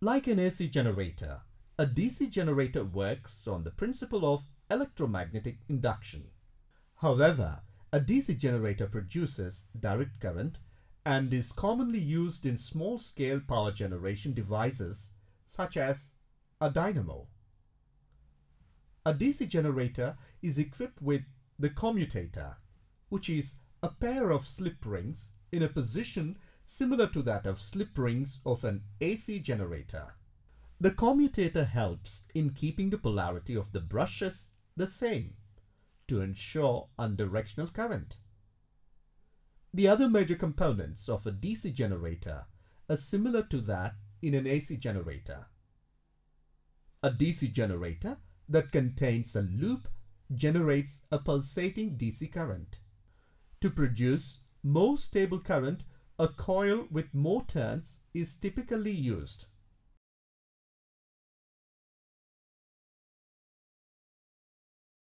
Like an AC generator, a DC generator works on the principle of electromagnetic induction. However, a DC generator produces direct current and is commonly used in small-scale power generation devices such as a dynamo. A DC generator is equipped with the commutator, which is a pair of slip rings in a position similar to that of slip rings of an AC generator. The commutator helps in keeping the polarity of the brushes the same to ensure unidirectional current. The other major components of a DC generator are similar to that in an AC generator. A DC generator that contains a loop generates a pulsating DC current. To produce more stable current, a coil with more turns is typically used.